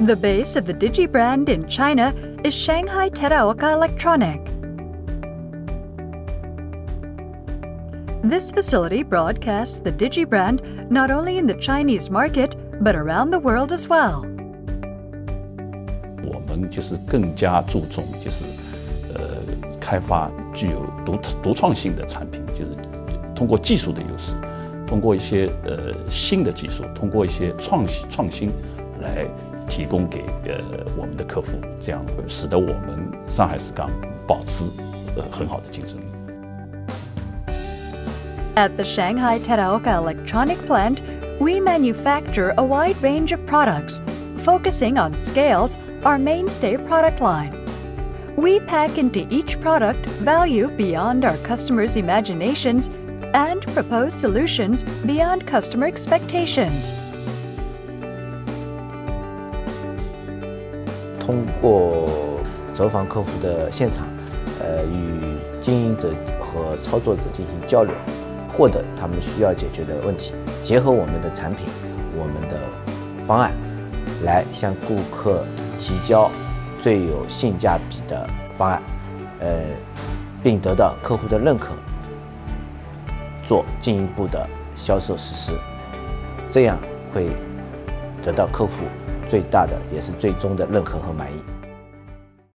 The base of the Digi brand in China is Shanghai Teraoka Electronic. This facility broadcasts the Digi brand not only in the Chinese market but around the world as well. 我们就是更加注重就是呃开发具有独独创性的产品，就是通过技术的优势，通过一些呃新的技术，通过一些创新创新来 提供给呃我们的客户，这样使得我们上海寺冈保持呃很好的竞争力。At the Shanghai Teraoka Electronic Plant, we manufacture a wide range of products, focusing on scales, our mainstay product line. We pack into each product value beyond our customers' imaginations and propose solutions beyond customer expectations. 通过走访客户的现场，呃，与经营者和操作者进行交流，获得他们需要解决的问题，结合我们的产品、我们的方案，来向顾客提交最有性价比的方案，呃，并得到客户的认可，做进一步的销售实施，这样会得到客户。最大的也是最终的认可和满意。